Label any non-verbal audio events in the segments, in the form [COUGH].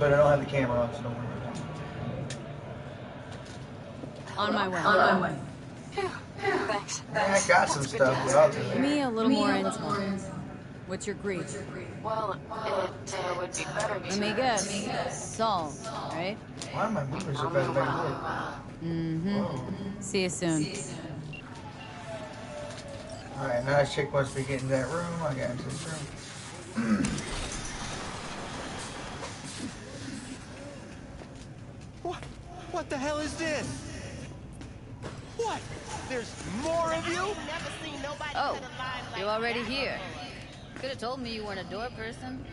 but I don't have the camera on, so don't worry about it. On my way. On my way. Thanks. I got some stuff, but I'll do it. me a little more intel. What's your grief? Well, it uh, would be better to... Let me guess. Solved, right? Why are my moving so fast back and? Mm-hmm. See you soon. Alright, now let's check once we get in that room. I got into this room. [CLEARS THROAT] What? What the hell is this? What? There's more of you? Oh, you're already here. Could have told me you weren't a door person.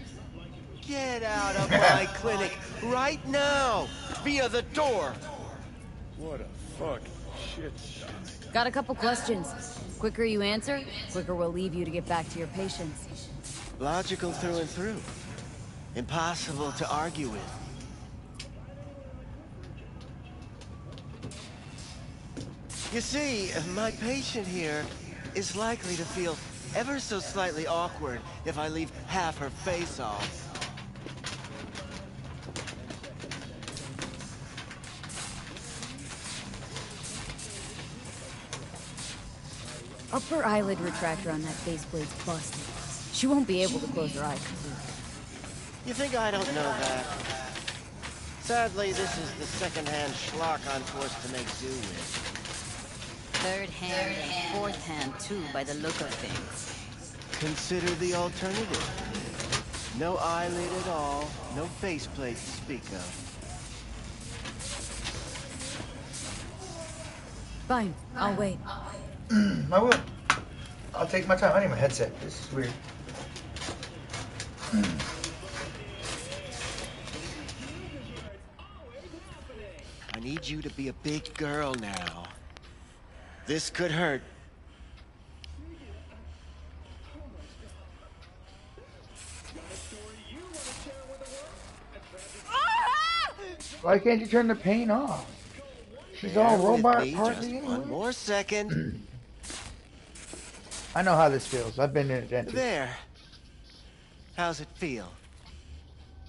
Get out of my [LAUGHS] clinic right now! Via the door! What a fuck shit. Got a couple questions. Quicker you answer, quicker we'll leave you to get back to your patients. Logical through and through. Impossible to argue with. You see, my patient here is likely to feel ever so slightly awkward if I leave half her face off. Upper eyelid retractor on that faceplate's busted. She won't be able to close her eyes. You think I don't know that? Sadly, this is the second-hand schlock I'm forced to make do with. Third hand and fourth hand, too, by the look of things. Consider the alternative. No eyelid at all, no faceplate to speak of. Fine, I'll wait. [CLEARS THROAT] I will. I'll take my time. I need my headset. This is weird. I need you to be a big girl now. This could hurt. Why can't you turn the paint off? She's Bear all robot me partly just anyway. One more second. [CLEARS THROAT] I know how this feels. I've been in a dentist. there. How's it feel?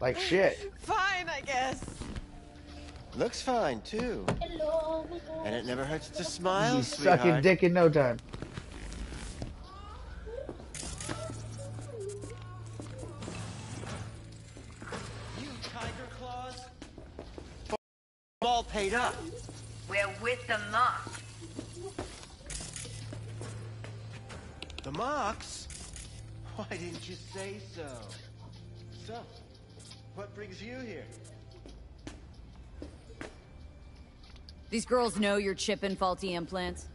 Like shit. Fine, I guess. Looks fine, too. And it never hurts to smile, You sweetheart. sucking dick in no time. You tiger claws? All paid up. We're with the mob. The Mox? Why didn't you say so? So, what brings you here? These girls know you're chipping faulty implants.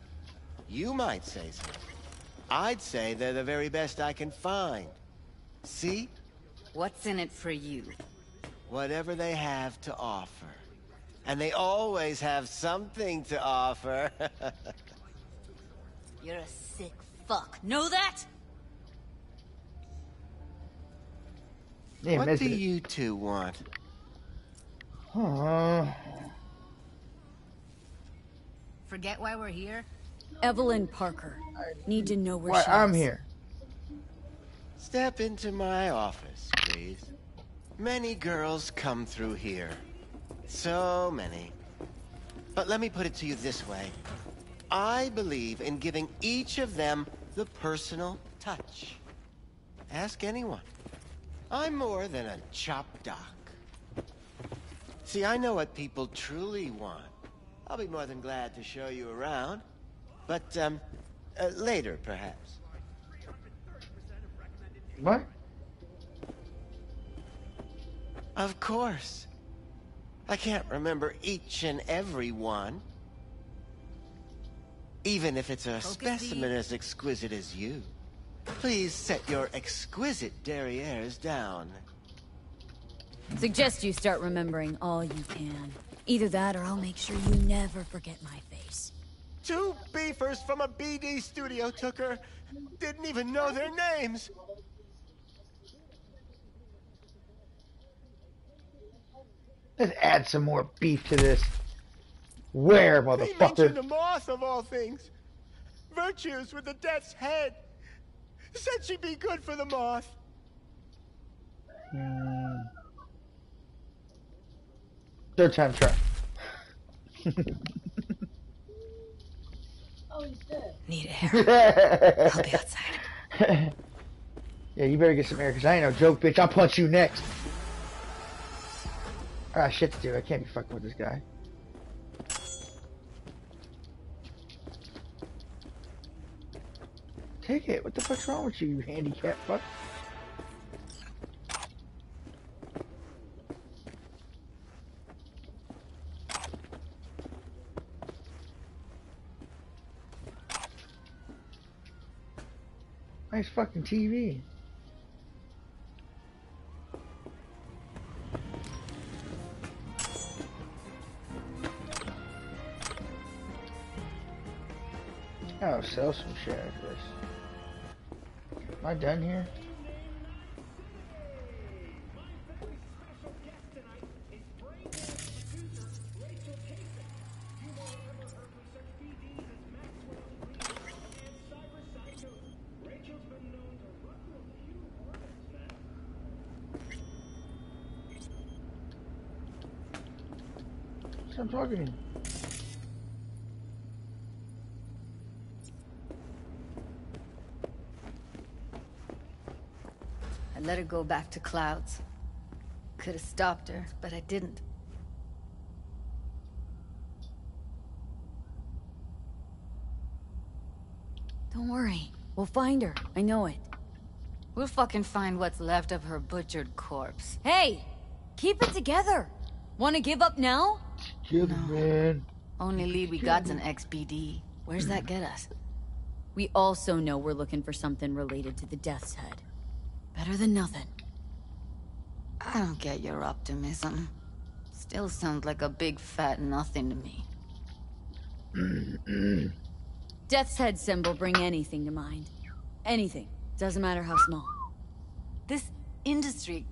You might say so. I'd say they're the very best I can find. See? What's in it for you? Whatever they have to offer. And they always have something to offer. [LAUGHS] You're a sick fuck. Know that? Yeah, what do it. you two want? Huh. Forget why we're here? Evelyn Parker. Need to know where Why she I'm is. here. Step into my office, please. Many girls come through here. So many. But let me put it to you this way. I believe in giving each of them the personal touch. Ask anyone. I'm more than a chop doc. See, I know what people truly want. I'll be more than glad to show you around. But, um, uh, later, perhaps. What? Of course. I can't remember each and every one. Even if it's a specimen as exquisite as you. Please set your exquisite derrieres down. Suggest you start remembering all you can. Either that or I'll make sure you never forget my face. Two beefers from a BD studio took her. Didn't even know their names. Let's add some more beef to this. Where, He mentioned motherfucker? a moth of all things. Virtues with the death's head. Said she'd be good for the moth. Hmm. Third time try. [LAUGHS] Oh, he's dead. Need air. [LAUGHS] I'll be outside. [LAUGHS] Yeah, you better get some air, because I ain't no joke, bitch. I'll punch you next. Ah, shit to do. I can't be fucking with this guy. Take it. What the fuck's wrong with you, you handicapped fuck? Nice fucking TV. Oh, sell some shit after this. Am I done here? Stop talking. I let her go back to clouds. Could have stopped her, but I didn't. Don't worry. We'll find her. I know it. We'll fucking find what's left of her butchered corpse. Hey! Keep it together! Wanna give up now? Kill the man. Only lead we got's an XBD. Where's that get us? We also know we're looking for something related to the Death's Head. Better than nothing. I don't get your optimism. Still sounds like a big fat nothing to me. [CLEARS THROAT] Death's Head symbol bring anything to mind. Anything. Doesn't matter how small. This industry...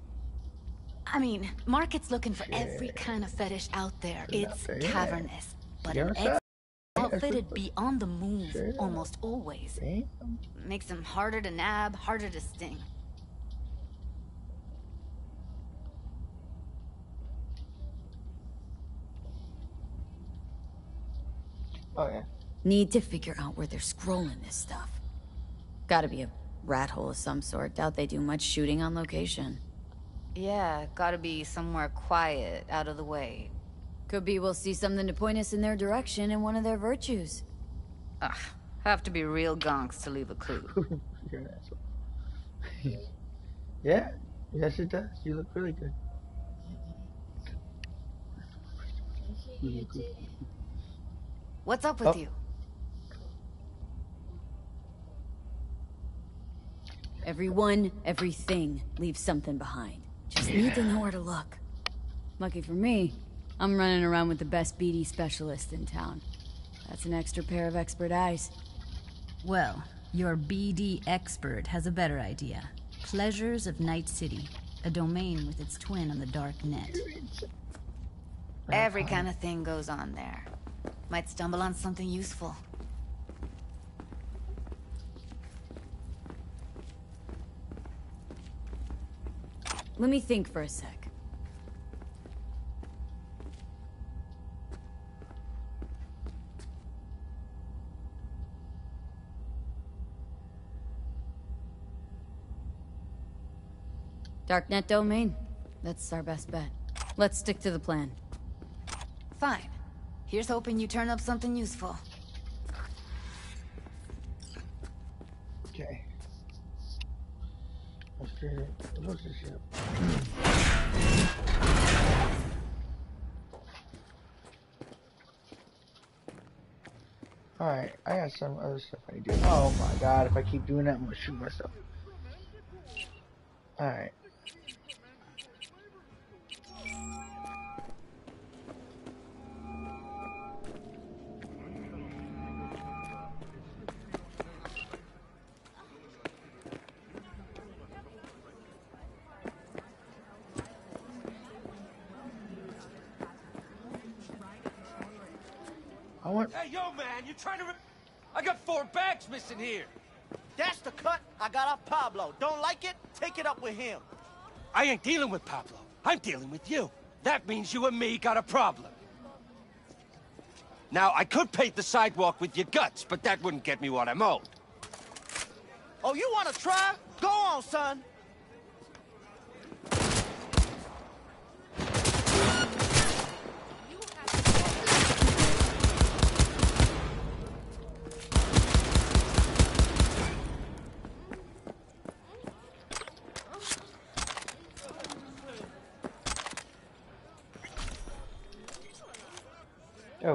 I mean, market's looking for every kind of fetish out there. It's Yeah. cavernous. But Yeah, an ex outfitted beyond the move Sure. almost always. Damn. Makes them harder to nab, harder to sting. Oh yeah. Need to figure out where they're scrolling this stuff. Gotta be a rat hole of some sort. Doubt they do much shooting on location. Yeah, gotta be somewhere quiet, out of the way. Could be we'll see something to point us in their direction in one of their virtues. Ugh, have to be real gonks to leave a clue. [LAUGHS] You're an asshole. [LAUGHS] yeah. Yes, it does. You look really good. You look good. What's up with Oh. you? Everyone, everything leaves something behind. Just need to know where to look. Lucky for me, I'm running around with the best BD specialist in town. That's an extra pair of expert eyes. Well, your BD expert has a better idea. Pleasures of Night City, a domain with its twin on the dark net. Every kind of thing goes on there. Might stumble on something useful. Let me think for a sec. Darknet domain. That's our best bet. Let's stick to the plan. Fine. Here's hoping you turn up something useful. Okay. Alright, I got some other stuff I need to do. Oh my god, if I keep doing that, I'm gonna shoot myself. Alright. I want Hey, yo, man, you trying to... Re- I got four bags missing here. That's the cut I got off Pablo. Don't like it? Take it up with him. I ain't dealing with Pablo. I'm dealing with you. That means you and me got a problem. Now, I could paint the sidewalk with your guts, but that wouldn't get me what I'm owed. Oh, you wanna try? Go on, son.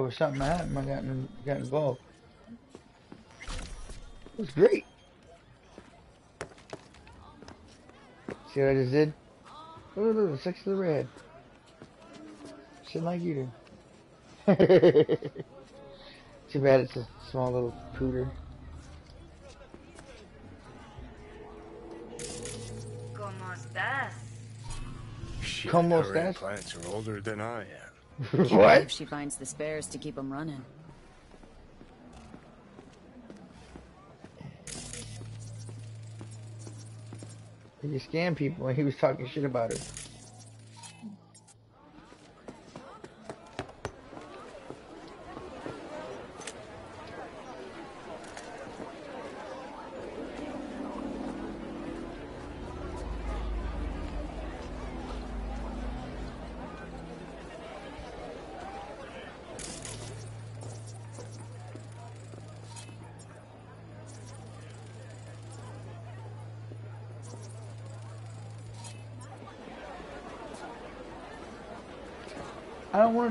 Oh, something happened. I got, in- got involved. It was great. See what I just did? Look, look, the six to the red. Shit like you do. [LAUGHS] Too bad it's a small little pooter. ¿Cómo estás? Shit, Como her estás? implants are older than I am. If what? she finds the spares to keep them running. He scam people and he was talking shit about her.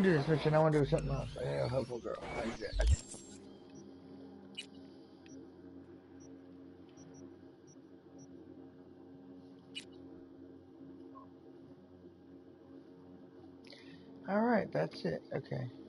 Do. I want to do something else. I help a girl. Like that. All right, that's it. Okay.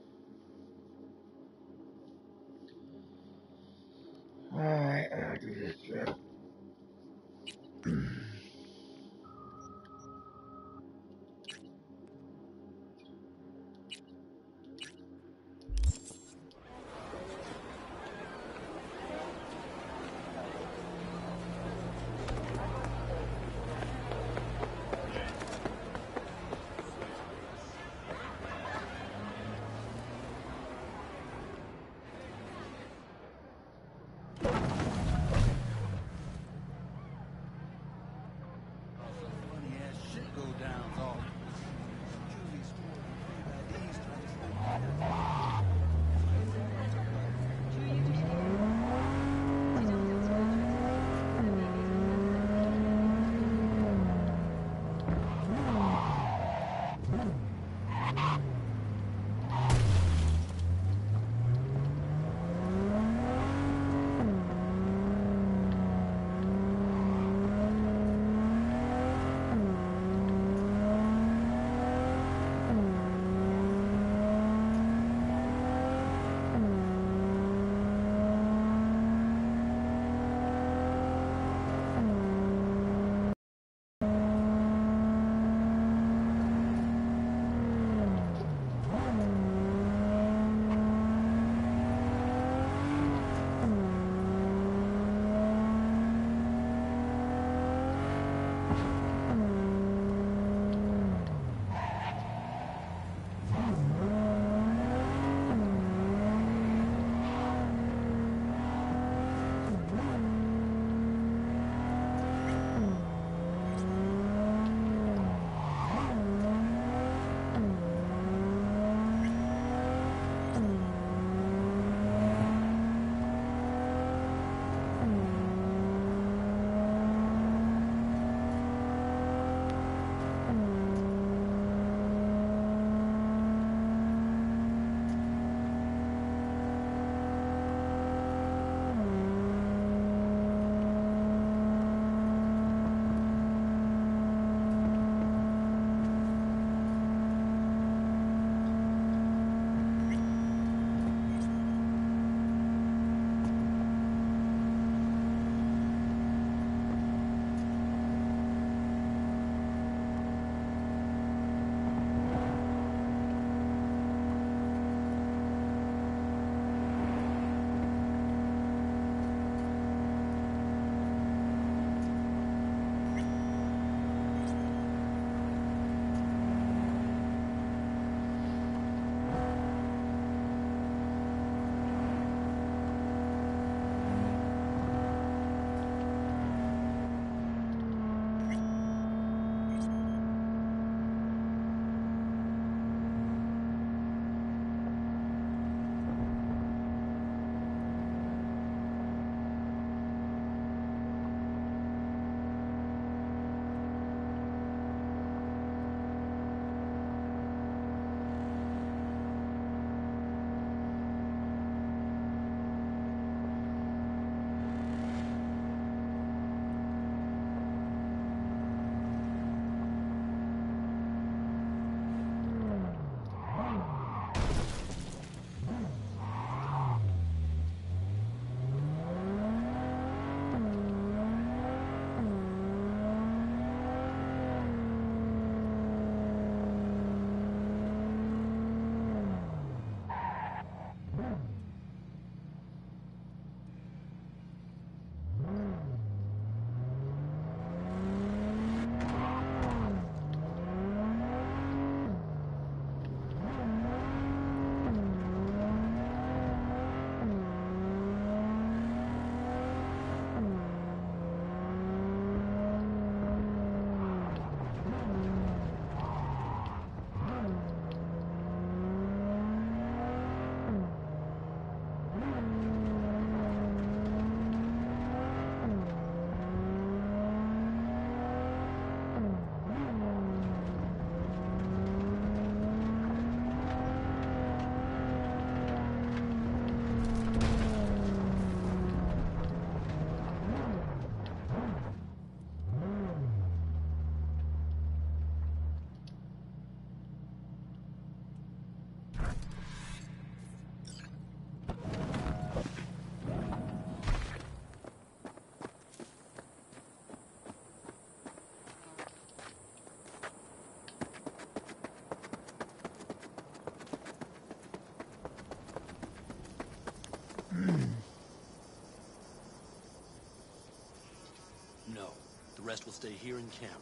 Rest will stay here in camp.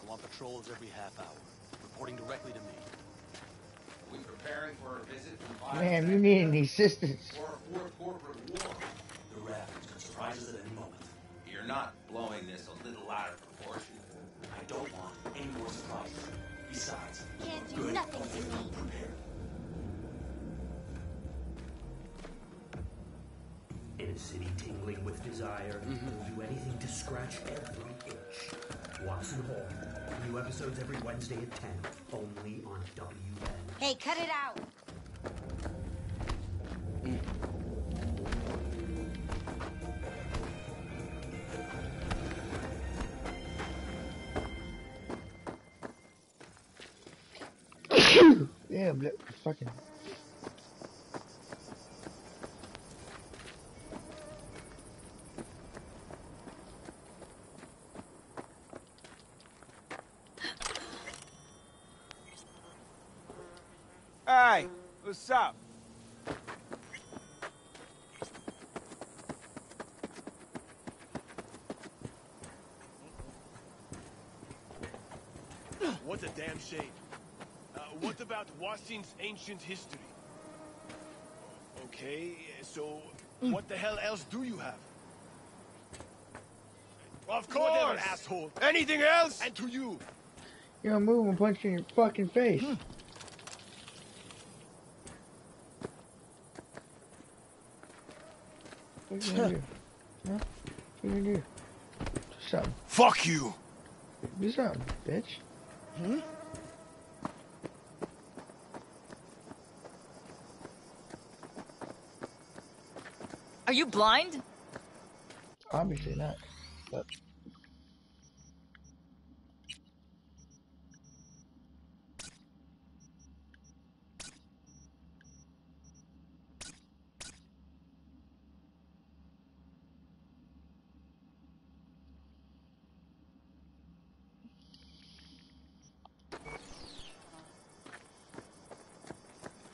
I want patrols every half hour, reporting directly to me. We preparing for a visit from Man, you need any assistance. or a fourth corporate war. The Raffens could surprise us at any moment. You're not blowing this a little out of proportion. I don't want any more surprises. Besides, Can't do good, nothing to me. Tingling with desire, we'll do anything to scratch every itch. Watson Hall. New episodes every Wednesday at 10, only on WN. Hey, cut it out. [COUGHS] Damn, look, fucking. Hey, what's up? What a damn shame. Uh, what about Wasin's ancient history? Okay, so what the hell else do you have? Of course, Whatever, asshole. Anything else? And to you. You don't move and punch in your fucking face. What you gonna do? Huh? What you gonna do? Do something. Fuck you. Do something, bitch. Hmm? Are you blind? Obviously not. But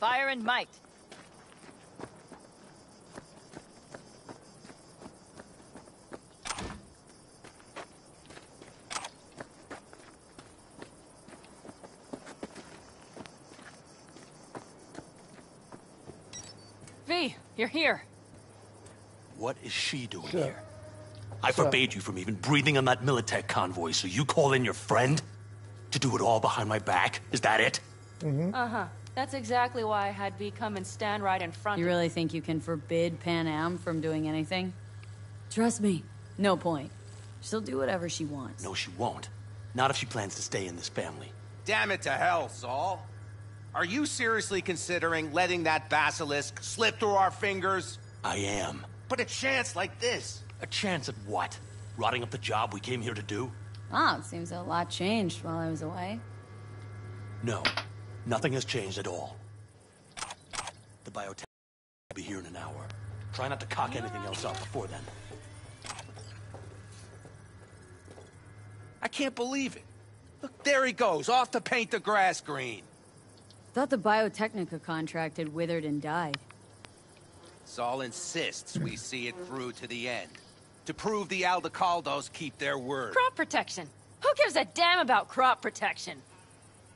Fire and might. V, you're here. What is she doing Sure. here? I forbade you from even breathing on that Militech convoy, so you call in your friend? To do it all behind my back? Is that it? Uh huh. That's exactly why I had V come and stand right in front of You of really think you can forbid Panam from doing anything? Trust me, no point. She'll do whatever she wants. No, she won't. Not if she plans to stay in this family. Damn it to hell, Saul. Are you seriously considering letting that basilisk slip through our fingers? I am. But a chance like this. A chance at what? Rotting up the job we came here to do? Ah, it seems a lot changed while I was away. No. Nothing has changed at all. The biotech will be here in an hour. Try not to cock anything else up before then. I can't believe it. Look, there he goes, off to paint the grass green. Thought the Biotechnica contract had withered and died. Saul insists we see it through to the end. To prove the Aldecaldos keep their word. crop protection. Who gives a damn about crop protection?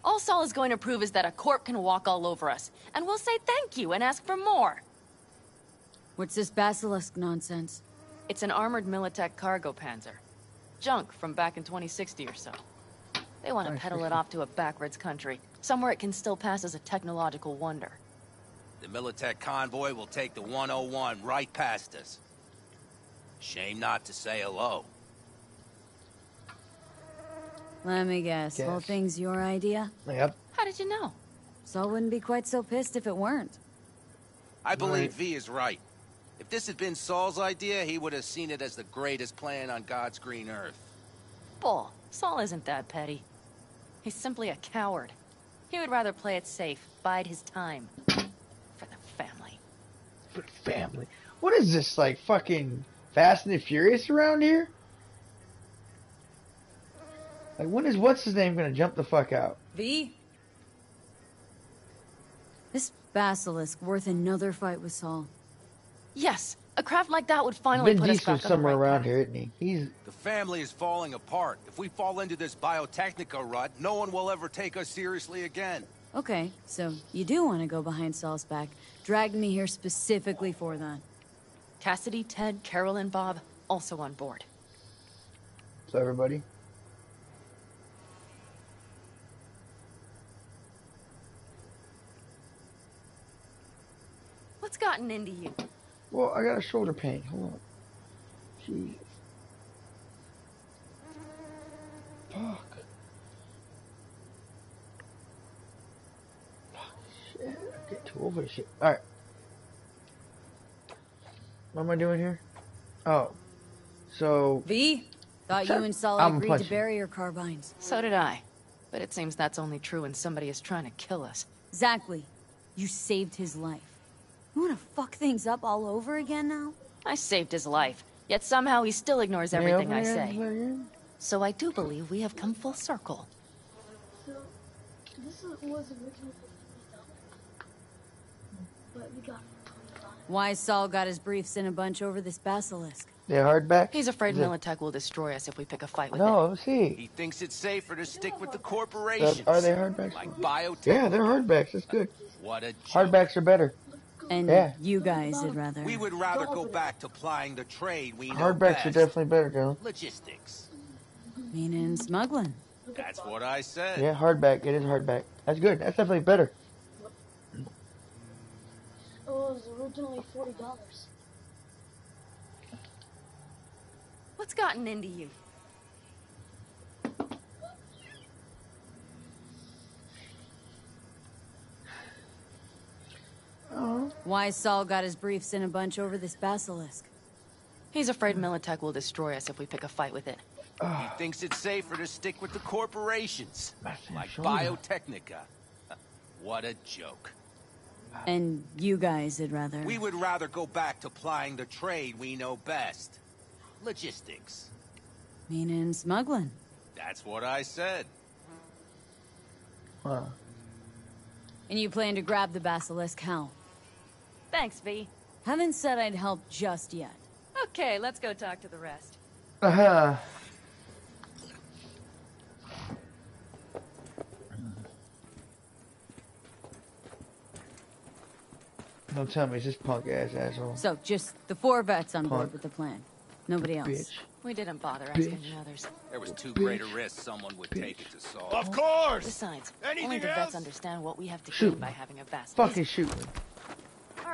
All Saul is going to prove is that a corp can walk all over us, and we'll say thank you and ask for more. What's this basilisk nonsense? It's an armored Militech cargo panzer. Junk from back in 2060 or so. They want to peddle it off to a backwards country, somewhere it can still pass as a technological wonder. The Militech convoy will take the 101 right past us. Shame not to say hello. Let me guess. Whole thing's your idea? Yep. How did you know? Saul wouldn't be quite so pissed if it weren't. I believe Right. V is right. If this had been Saul's idea, he would have seen it as the greatest plan on God's green earth. Bull. Saul isn't that petty. He's simply a coward. He would rather play it safe, bide his time. For the family. For the family. What is this, like fucking Fast and the Furious around here? Like, when is what's his name gonna jump the fuck out? V? This basilisk worth another fight with Saul. Yes, A craft like that would finally Vin put us Diesel's back on the somewhere right around path. here, isn't he? He's The family is falling apart. If we fall into this biotechnica rut, no one will ever take us seriously again. Okay, so you do want to go behind Saul's back. Drag me here specifically for that. Cassidy, Ted, Carol, and Bob also on board. so everybody. What's gotten into you? Well, I got a shoulder pain. Hold on. Jesus. Fuck. Fuck, shit. I get too old for this shit. Alright. What am I doing here? Oh. So. V? Thought you and Saul agreed punching. to bury your carbines. So did I. But it seems that's only true when somebody is trying to kill us. Exactly. You saved his life. You want to fuck things up all over again now? I saved his life, yet somehow he still ignores everything I say. So I do believe we have come full circle. So, this is- was originally but we got Why Saul got his briefs in a bunch over this basilisk. They're hardback? He's afraid Is it- Militech will destroy us if we pick a fight with it. No, let's see. He thinks it's safer to stick with the corporations. Are they hardbacks? Like biotech. Yeah, they're hardbacks. That's good. What a joke. Hardbacks are better. And Yeah. you guys would rather. We would rather go back to plying the trade we know Hardbacks are definitely better, Dylan. Logistics. Meaning smuggling. That's what I said. Yeah, hardback. It is hardback. That's good. That's definitely better. It was originally forty dollars. What's gotten into you? Oh. Why Saul got his briefs in a bunch over this basilisk. He's afraid Militech will destroy us if we pick a fight with it. He thinks it's safer to stick with the corporations. Like shoulder. biotechnica. Uh, what a joke. And you guys would rather. We would rather go back to plying the trade we know best. Logistics. Meaning smuggling. That's what I said. Huh. And you plan to grab the basilisk how? Thanks, V. Haven't said I'd help just yet. Okay, let's go talk to the rest. Uh-huh. Don't tell me it's this punk ass asshole. So, just the four vets on board with the plan. Nobody else. Bitch. We didn't bother asking Bitch. the others. There was too great a risk someone would take it to Saul. Of course! Besides, only Anything the vets understand what we have to Shoot gain by having a vast. Fucking shoot me. Our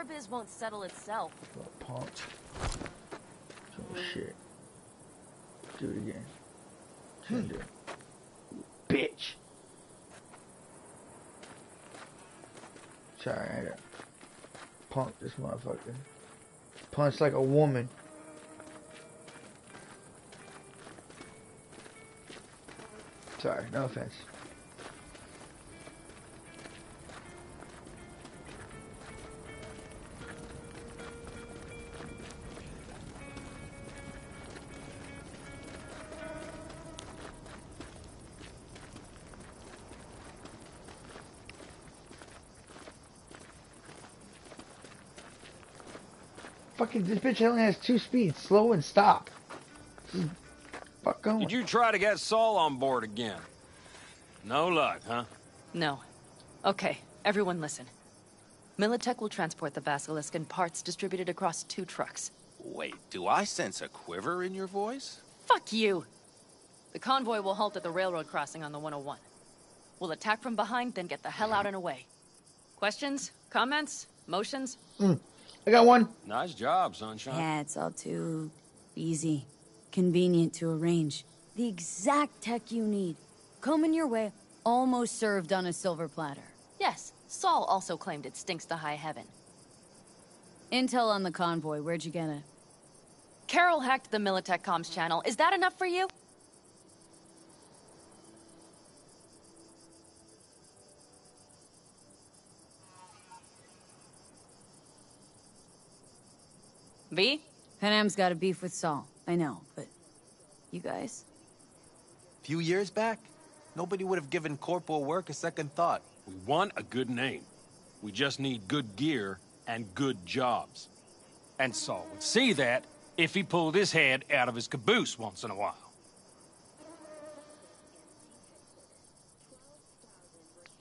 biz won't settle itself. Punk. Oh shit. Do it again. It. Bitch. Sorry, I had to punk this motherfucker. Punch like a woman. Sorry, no offense. Fucking this bitch only has two speeds, slow and stop. Just Fuck going. Did you try to get Saul on board again? No luck, huh? No. Okay, everyone listen. Militech will transport the Basilisk in parts distributed across two trucks. Wait, do I sense a quiver in your voice? Fuck you! The convoy will halt at the railroad crossing on the 101. We'll attack from behind, then get the hell out and away. Questions? Comments? Motions? Mm. I got one. Nice job, Sunshine. Yeah, it's all too easy. Convenient to arrange. The exact tech you need. Coming your way, almost served on a silver platter. Yes, Saul also claimed it stinks to high heaven. Intel on the convoy, where'd you get it? Carol hacked the Militech comms channel. Is that enough for you? V? Panam's got a beef with Saul. I know, but you guys? few years back, nobody would have given corporal work a second thought. We want a good name. We just need good gear and good jobs. And Saul would see that if he pulled his head out of his caboose once in a while.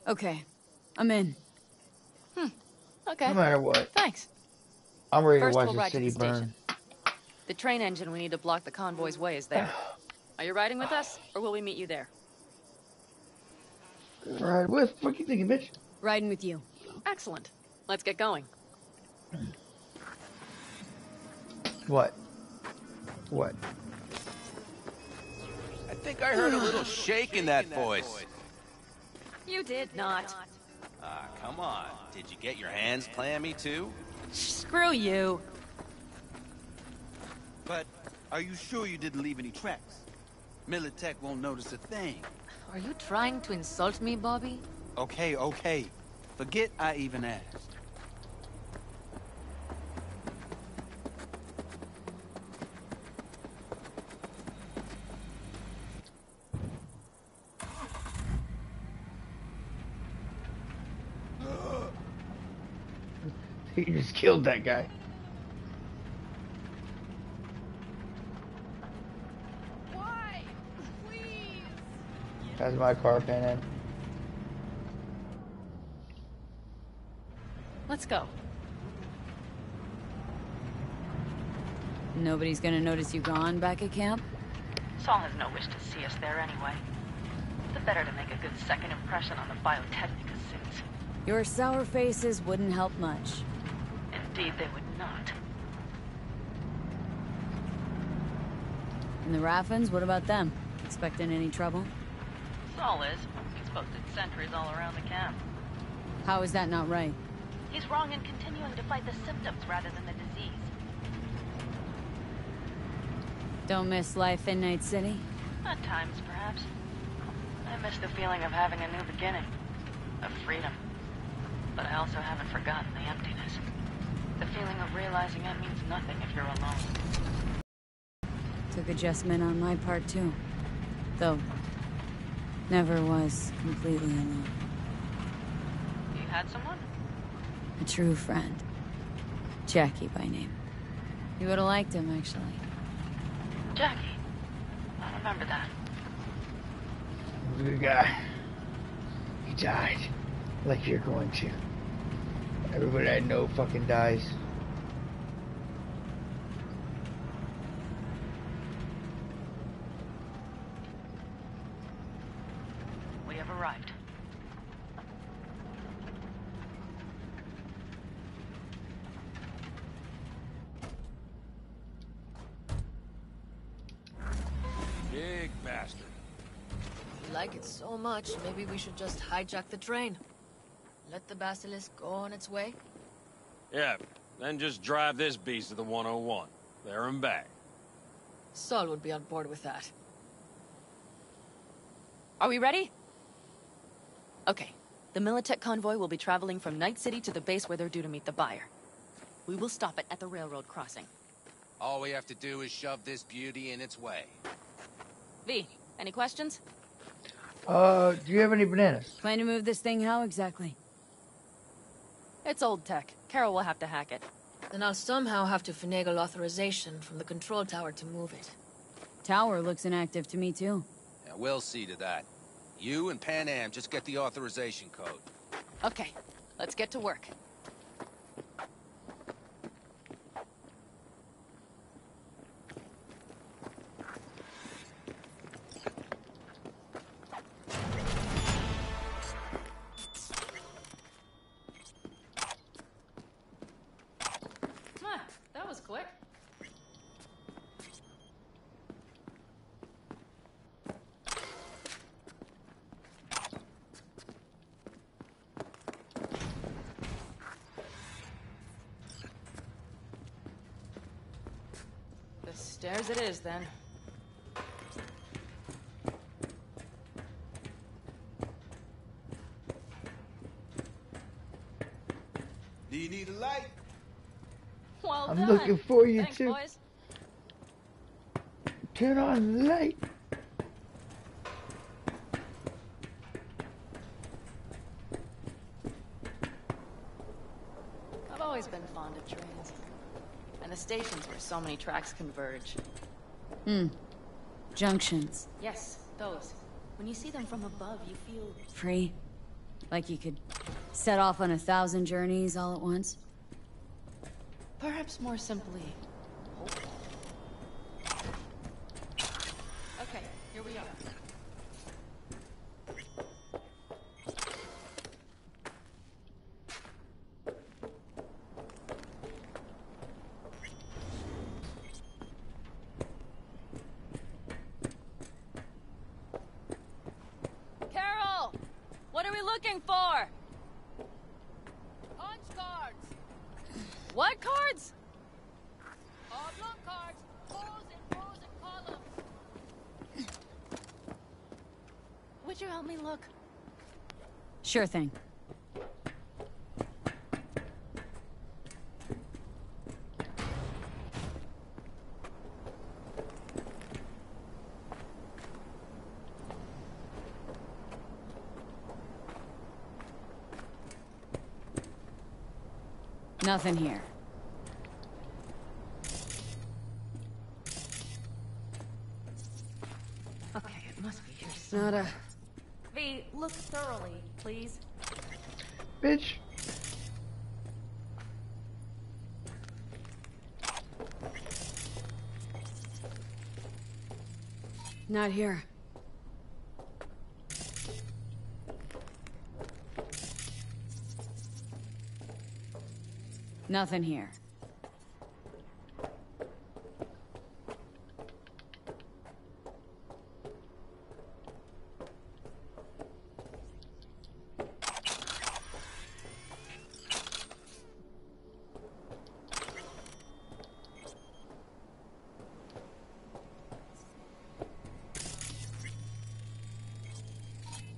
Okay, I'm in. Hmm. Okay. No matter what. Thanks. I'm ready First, to watch we'll the ride to city the burn. station. The train engine we need to block the convoy's way is there. [SIGHS] Are you riding with us, or will we meet you there? Right with? What are you thinking, bitch? Riding with you. Excellent. Let's get going. What? What? I think I heard a little shake in that voice. You did not. Ah, come on. Did you get your hands clammy too? Screw you. But are you sure you didn't leave any tracks? Militech won't notice a thing. Are you trying to insult me, Bobby? Okay, okay. Forget I even asked. [LAUGHS] He just killed that guy. Why? Please. That's my car pan Let's go. Nobody's gonna notice you gone back at camp? Saul has no wish to see us there anyway. The better to make a good second impression on the Biotechnica suits. Your sour faces wouldn't help much. Indeed, they would not. And the Raffens, what about them? Expecting any trouble? Saul is. He's posted sentries all around the camp. How is that not right? He's wrong in continuing to fight the symptoms rather than the disease. Don't miss life in Night City? At times, perhaps. I miss the feeling of having a new beginning. Of freedom. But I also haven't forgotten the emptiness. The feeling of realizing it means nothing if you're alone. Took adjustment on my part too. Though, never was completely alone. You had someone? A true friend. Jackie by name. You would have liked him, actually. Jackie. I remember that. He was a good guy. He died. Like you're going to. Everybody I know fucking dies. We have arrived. Big bastard. You like it so much, maybe we should just hijack the train. Let the Basilisk go on its way. Yeah, then just drive this beast to the 101. There and back. Saul would be on board with that. Are we ready? Okay. The Militech convoy will be traveling from Night City to the base where they're due to meet the buyer. We will stop it at the railroad crossing. All we have to do is shove this beauty in its way. V, any questions? Uh, do you have any bananas? Plan to move this thing how exactly? It's old tech. Carol will have to hack it. Then I'll somehow have to finagle authorization from the control tower to move it. Tower looks inactive to me too. Yeah, we'll see to that. You and Panam just get the authorization code. Okay, let's get to work. Ah, that was quick. The stairs it is, then. Do you need a light? Well I'm done. looking for you Thanks, too. boys. Turn on the light. I've always been fond of trains. And the station's where so many tracks converge. Hmm. Junctions. Yes, those. When you see them from above, you feel... Free? Like you could set off on a thousand journeys all at once? Perhaps more simply... hopeful. Okay, here we are. Carol! What are we looking for? Punch cards! What cards? Oblong cards! Rows and rows and columns! Would you help me look? Sure thing. Nothing here. Okay, it must be here Not a... V, look thoroughly, please. Bitch. Not here. Nothing here.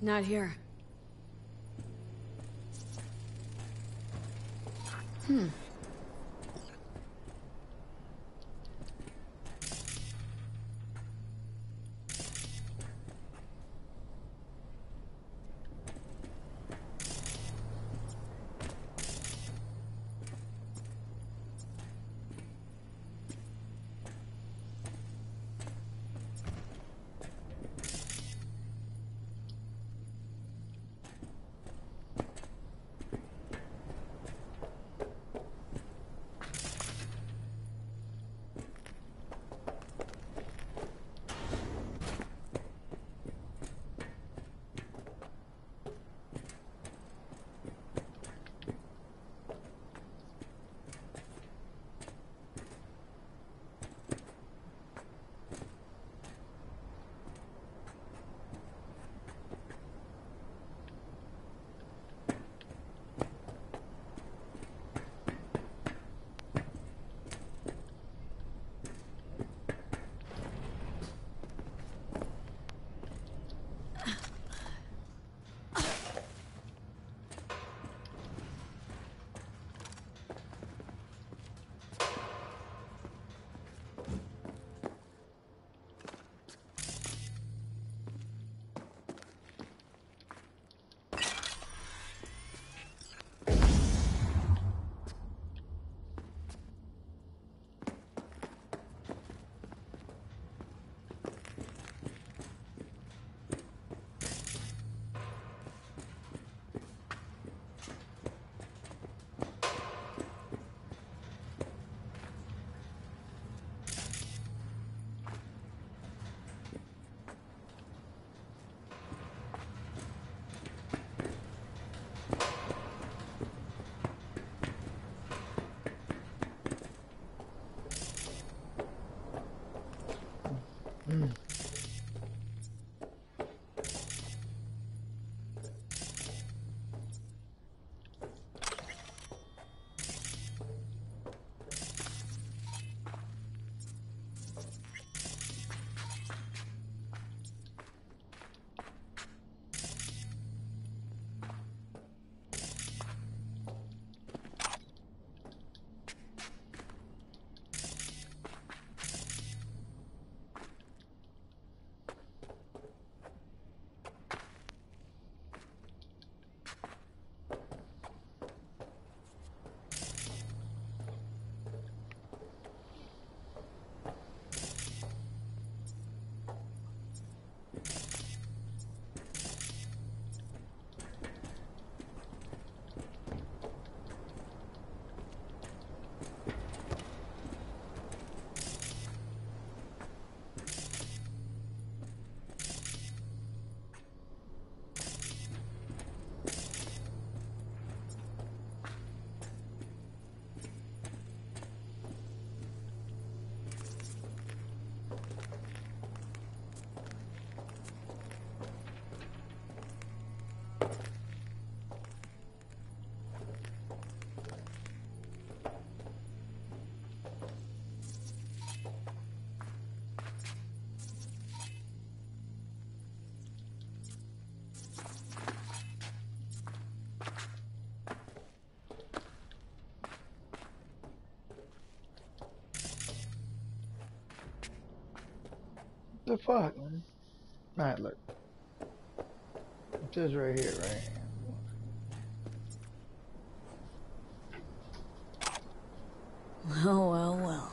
Not here. Hmm. The fuck, man? Alright, look. It says right here, right? Oh, well, well, well.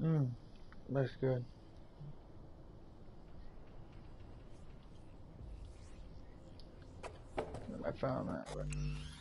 Mmm, looks good. I